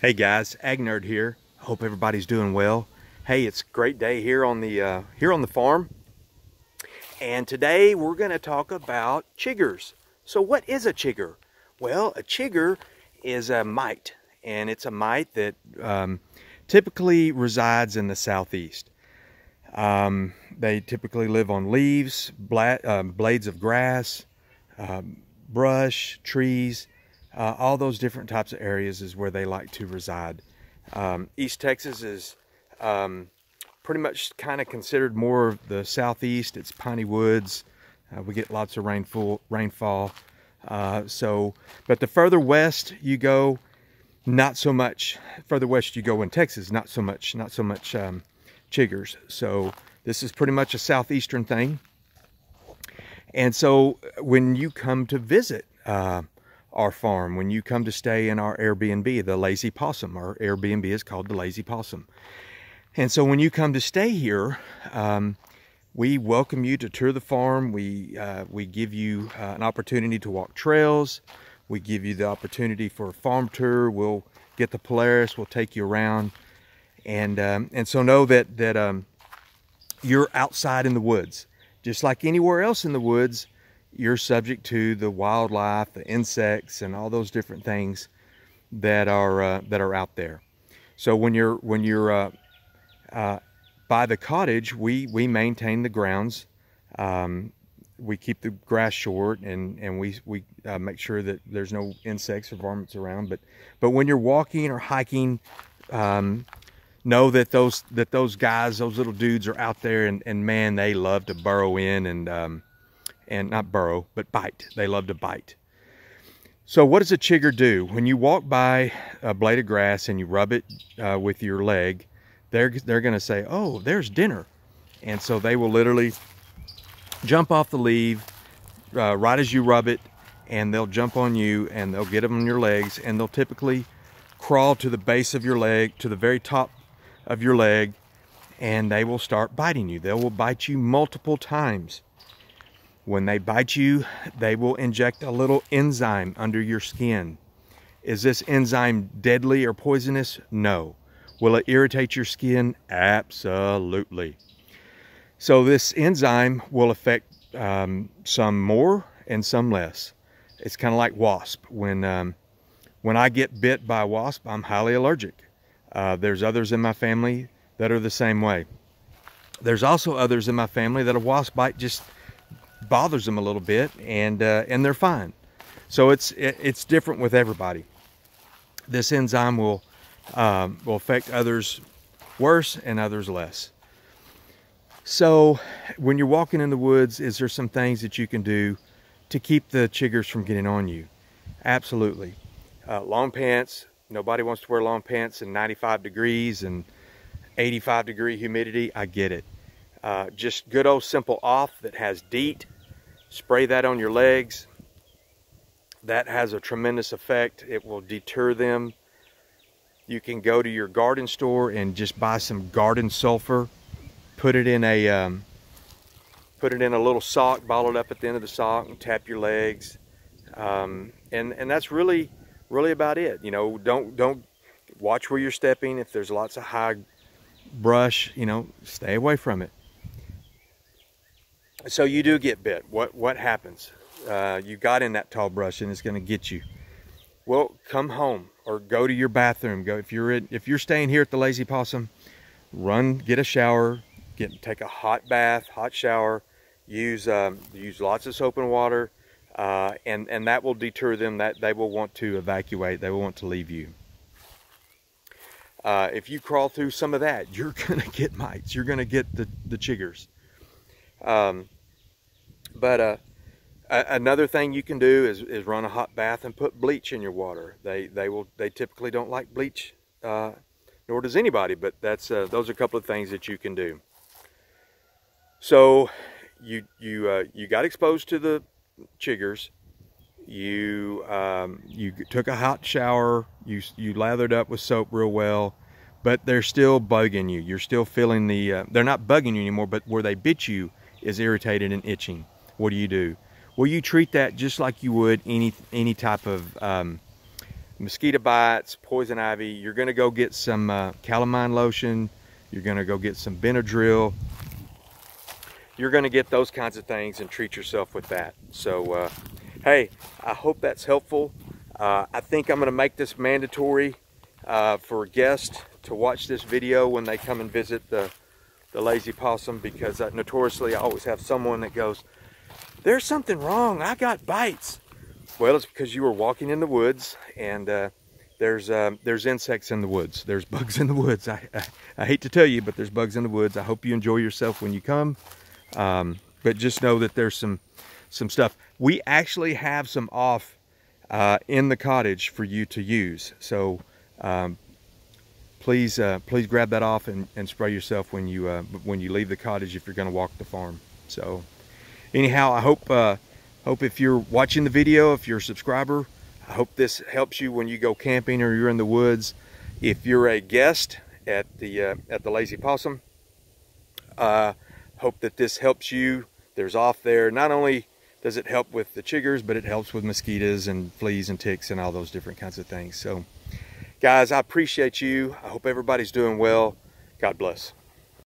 Hey guys, Ag Nerd here. Hope everybody's doing well. Hey, it's a great day here on the uh, here on the farm, and today we're going to talk about chiggers. So, what is a chigger? Well, a chigger is a mite, and it's a mite that um, typically resides in the southeast. Um, they typically live on leaves, uh, blades of grass, um, brush, trees, uh, all those different types of areas is where they like to reside. Um, East Texas is um, pretty much kind of considered more of the southeast. It's piney woods. Uh, we get lots of rainfall. rainfall. Uh, so, but the further west you go, not so much. Further west you go in Texas, not so much. Not so much um, chiggers. So this is pretty much a southeastern thing. And so when you come to visit uh, our farm, when you come to stay in our Airbnb, the Lazy Possum, our Airbnb is called the Lazy Possum. And so when you come to stay here, um, we welcome you to tour the farm. We, uh, we give you uh, an opportunity to walk trails. We give you the opportunity for a farm tour. We'll get the Polaris, we'll take you around. And, um, and so know that, that um, you're outside in the woods. Just like anywhere else in the woods, you're subject to the wildlife, the insects, and all those different things that are uh, that are out there. So when you're when you're uh, uh, by the cottage, we we maintain the grounds. Um, we keep the grass short, and and we we uh, make sure that there's no insects or varmints around. But but when you're walking or hiking, um, know that those that those guys, those little dudes, are out there, and and man, they love to burrow in and um, and not burrow, but bite. They love to bite. So what does a chigger do? When you walk by a blade of grass and you rub it uh, with your leg, they're, they're gonna say, oh, there's dinner. And so they will literally jump off the leaf uh, right as you rub it and they'll jump on you and they'll get them on your legs and they'll typically crawl to the base of your leg, to the very top of your leg, and they will start biting you. They will bite you multiple times. When they bite you, they will inject a little enzyme under your skin. Is this enzyme deadly or poisonous? No. Will it irritate your skin? Absolutely. So this enzyme will affect um, some more and some less. It's kind of like wasp. When, um, when I get bit by a wasp, I'm highly allergic. Uh, there's others in my family that are the same way. There's also others in my family that a wasp bite just bothers them a little bit and uh, and they're fine. So it's it, it's different with everybody. This enzyme will um, will affect others worse and others less. So when you're walking in the woods, is there some things that you can do to keep the chiggers from getting on you? Absolutely. Uh, long pants. Nobody wants to wear long pants in 95 degrees and 85 degree humidity. I get it. Uh, just good old simple off that has DEET. Spray that on your legs. That has a tremendous effect. It will deter them. You can go to your garden store and just buy some garden sulfur. Put it in a um, put it in a little sock, bottle it up at the end of the sock, and tap your legs. Um, and and that's really really about it. You know, don't don't watch where you're stepping. If there's lots of high brush, you know, stay away from it so you do get bit. What what happens? Uh, you got in that tall brush and it's going to get you. Well, come home or go to your bathroom. Go if you're in, if you're staying here at the Lazy Possum, run, get a shower, get take a hot bath, hot shower. Use um, use lots of soap and water, uh, and and that will deter them. That they will want to evacuate. They will want to leave you. Uh, if you crawl through some of that, you're gonna get mites. You're gonna get the the chiggers. Um, but uh, another thing you can do is, is run a hot bath and put bleach in your water. They they will they typically don't like bleach, uh, nor does anybody. But that's uh, those are a couple of things that you can do. So you you uh, you got exposed to the chiggers. You um, you took a hot shower. You you lathered up with soap real well but they're still bugging you. You're still feeling the, uh, they're not bugging you anymore, but where they bit you, is irritated and itching. What do you do? Well, you treat that just like you would any any type of um, mosquito bites, poison ivy, you're gonna go get some uh, calamine lotion, you're gonna go get some Benadryl, you're gonna get those kinds of things and treat yourself with that. So, uh, hey, I hope that's helpful. Uh, I think I'm gonna make this mandatory uh, for guests to watch this video when they come and visit the, the Lazy Possum because uh, notoriously I always have someone that goes, there's something wrong, I got bites. Well, it's because you were walking in the woods and uh, there's uh, there's insects in the woods. There's bugs in the woods. I, I, I, hate to tell you, but there's bugs in the woods. I hope you enjoy yourself when you come. Um, but just know that there's some some stuff. We actually have some off uh, in the cottage for you to use. So um, please uh, please grab that off and, and spray yourself when you uh, when you leave the cottage if you're going to walk the farm. So anyhow, I hope uh, hope if you're watching the video, if you're a subscriber, I hope this helps you when you go camping or you're in the woods. If you're a guest at the uh, at the Lazy Possum, uh, hope that this helps you. There's off there. Not only does it help with the chiggers, but it helps with mosquitoes and fleas and ticks and all those different kinds of things. So guys, I appreciate you. I hope everybody's doing well. God bless.